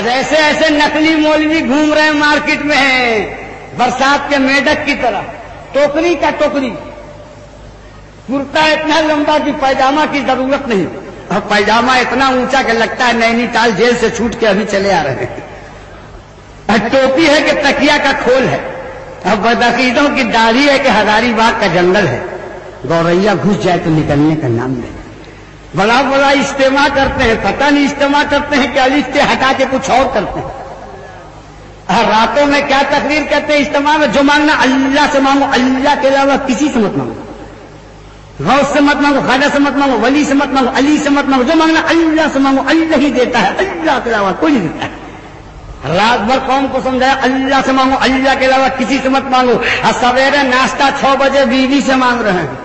आज ऐसे ऐसे नकली मौलवी घूम रहे हैं मार्केट में हैं, बरसात के मेढक की तरह। टोकरी का टोकरी। कुर्ता इतना लंबा कि पैजामा की ज़रूरत नहीं। और पैजामा इतना ऊँचा कि लगता है नैनीताल जेल से छूट के अभी चले आ रहे हैं। टोपी है कि तकिया का खोल है। और बदकीदों की दाढ़ी है कि हजारीबाग का जंगल है। गौरैया घुस जाए तो निकलने का नाम नहीं। बड़ा बड़ा इज्तेमा करते हैं, पता नहीं इज्तेमा करते हैं क्या के हटा के कुछ और करते हैं। और रातों में क्या तकरीर करते हैं इज्तेमा में? जो मांगना अल्लाह से मांगो, अल्लाह के अलावा किसी से मत मांगो। गौस से मत मांगो, खाजा से मत मांगो, वली से मत मांगो, अली से मत मांगो, जो मांगना अल्लाह से मांगो, अल्लाह ही देता है, अल्लाह के अलावा कोई नहीं देता है। रात भर कौम को समझाया, अल्लाह से मांगो, अल्लाह के अलावा किसी से मत मांगो। और सवेरे नाश्ता छह बजे बीवी से मांग रहे हैं।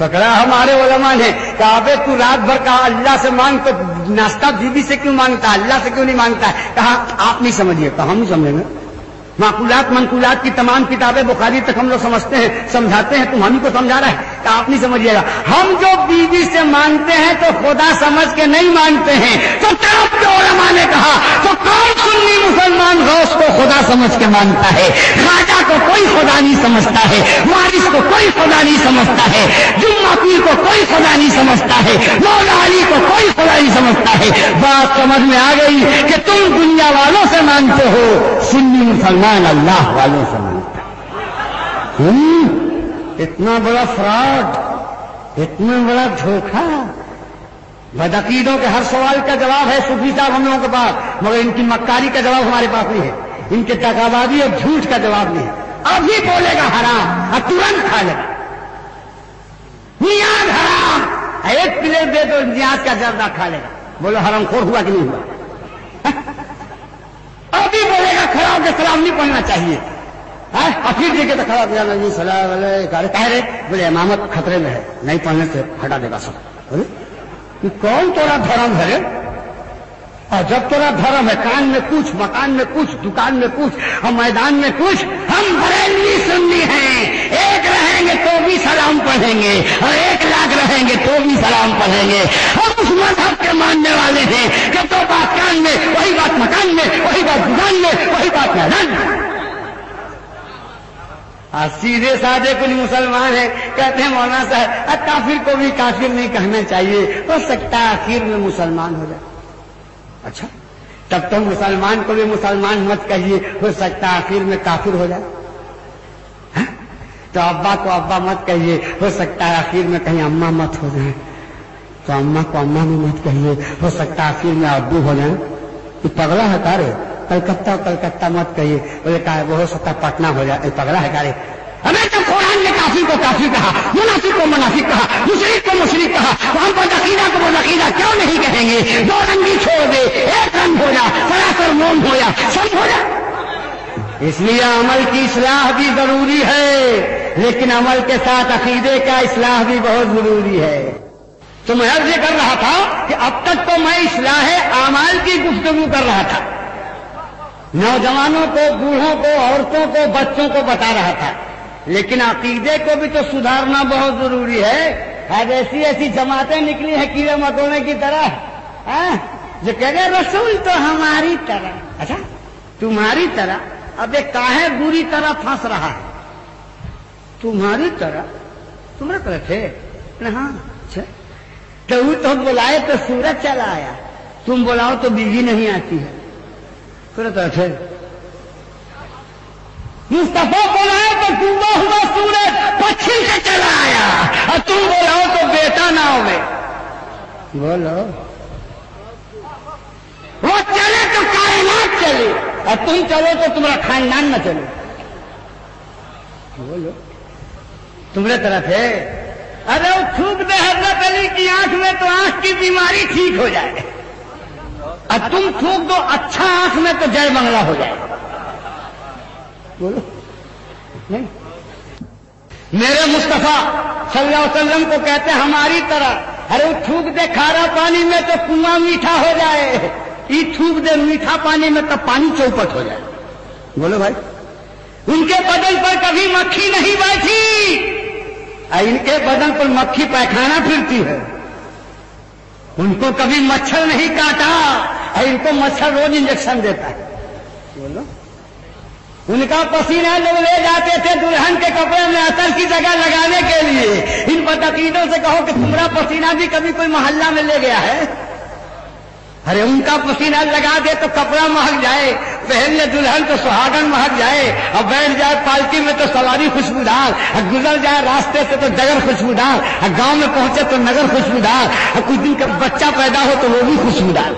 पकड़ा हमारे ओलमा ने कहा, अबे, तू रात भर कहा, अल्लाह से मांग तो नाश्ता बीबी से क्यों माँगता है? अल्लाह से क्यों नहीं माँगता है? कहा, आप नहीं समझिए, कहा, हम नहीं समझेंगे माकूलात मनकूलात की तमाम किताबें बुखारी तक हम लोग समझते हैं, समझाते हैं, तुम हम ही को समझा रहा है। तो आप नहीं समझिएगा। हम जो बीवी से मांगते हैं तो खुदा समझ के नहीं मांगते हैं। तो तब के ओलमा ने कहा? तो कौन सुन्नी मुसलमान गौस खुदा समझ के मानता है। खाजा को कोई खुदा नहीं समझता है। वारिस को कोई खुदा नहीं समझता है। जुम्मा पीर को कोई खुदा नहीं समझता है। मौला अली को कोई खुदा नहीं समझता है। बात समझ में आ गई कि तुम दुनिया वालों से मानते हो। सुन्नी मुसलमान अल्लाह वालों से माँगता है। हम्म, इतना बड़ा फ्रॉड इतना बड़ा धोखा। बदकीदों के हर सवाल का जवाब है सूफी साहब हम लोगों के पास मगर इनकी मक्कारी का जवाब हमारे पास नहीं है। इनके टकाबाजी और झूठ का जवाब नहीं। है अभी बोलेगा हराम, और तुरंत खा लेगा। नियाज हराम। एक प्लेट दे तो नियाज का जर्दा खा लेगा। बोलो हरामखोर हुआ कि नहीं हुआ? अभी बोलेगा खड़ा होकर सलाम नहीं पढ़ना चाहिए। है? और फिर देखे तो हो गया जी, सलाम कह रहे, बोले, इमामत खतरे में है, नहीं पढ़ने से हटा देगा सब। बोले कौन तोरा धर्म है रे? और जब तोरा धर्म है, कान में कुछ, मकान में कुछ, दुकान में कुछ, और मैदान में कुछ, हम बरेली सुन्नी हैं। एक रहेंगे तो भी सलाम पढ़ेंगे, और एक लाख रहेंगे तो भी सलाम पढ़ेंगे। हम उस मज़हब के मानने वाले हैं कि तो बात कान में, वही बात मकान में, वही बात दुकान में, वही बात मैदान में। सीधे साधे कुछ मुसलमान है, कहते हैं, मौलाना साहब काफिर को भी काफिर नहीं कहना चाहिए, हो सकता है आखिर में मुसलमान हो जाए। अच्छा? तब तो मुसलमान को भी मुसलमान मत कहिए, हो सकता है आखिर में काफिर हो जाए। हैं? तो अब्बा को अब्बा मत कहिए, हो सकता है आखिर में कहीं अम्मा मत हो जाए। तो अम्मा को अम्मा भी मत कहिए, हो सकता है आखिर में अब्बू हो जाए। ये पगला है कारे कलकत्ता कलकत्ता मत कहिए। बोले कहा हो सकता पटना हो जाए। पगला है कारे हमें तो कुरान ने काफिर को काफिर कहा मुनाफिक को मुनाफिक कहा मुशरिक को मुशरिक कहा तो हम पर नकीदा को नकीदा क्यों नहीं कहेंगे? दो रंगी छोड़ दे एक रंग हो जा सरासर मोम हो जा सब हो जा। इसलिए अमल की इसलाह भी ज़रूरी है लेकिन अमल के साथ अकीदे का इसलाह भी बहुत ज़रूरी है। तो मैं अर्ज़ कर रहा था कि अब तक तो मैं इसलाह आमाल की गुफ्तगू कर रहा था। नौजवानों को बूढ़ों को औरतों को बच्चों को बता रहा था। लेकिन अकीदे को भी तो सुधारना बहुत ज़रूरी है। आज ऐसी ऐसी जमातें निकली है कीड़े मकोड़े की तरह। है? जो कह रहे रसूल तो हमारी तरह। अच्छा तुम्हारी तरह। अब एक काहे बुरी तरह फंस रहा है? तुम्हारी तरह? तुम्हारे तरह थे? हाँ अच्छा। तो वो तो बुलाए तो सूरज चला आया। तुम बुलाओ तो बिजली नहीं आती है। फिर तो थे? मुस्तफ़ा बुलाए तो डूबा हुआ सूरज पश्चिम से चला आया। और तुम बोलाओ तो बेटा नाव में बोलो। वो चले तो कायनात चले। और तुम चलो तो तुम्हारा खानदान न चले। बोलो। तुम्हारे तरफ़ है। अरे वो थूक दे हज़रत अली की आँख में तो आँख की बीमारी ठीक हो जाए। और तुम थूक दो अच्छा आँख में तो जय बंगला हो जाए। बोलो। नहीं। मेरे मुस्तफ़ा सल्लल्लाहु अलैहि वसल्लम को कहते हैं हमारी तरह अरे थूक दे खारा पानी में तो कुआँ मीठा हो जाए। ये थूक दे मीठा पानी में तो पानी चौपट हो जाए। बोलो भाई। उनके बदन पर कभी मक्खी नहीं बैठी। इनके बदन पर मक्खी पैखाना फिरती है। उनको कभी मच्छर नहीं काटा। और इनको मच्छर रोज इंजेक्शन देता है। बोलो। उनका पसीना लोग ले जाते थे दुल्हन के कपड़े में अतर की जगह लगाने के लिए। इन पतकीटों से कहो कि तुम्हारा पसीना भी कभी कोई मोहल्ला में ले गया है? अरे उनका पसीना लगा दे तो कपड़ा महक जाए पहन ले दुल्हन तो सुहागन महक जाए और बैठ जाए पालकी में तो सवारी खुशबूदार और गुजर जाए रास्ते से तो जगर खुशबूदार और गाँव में पहुँचे तो नगर खुशबूदार और कुछ दिन का बच्चा पैदा हो तो वो भी खुशबूदार।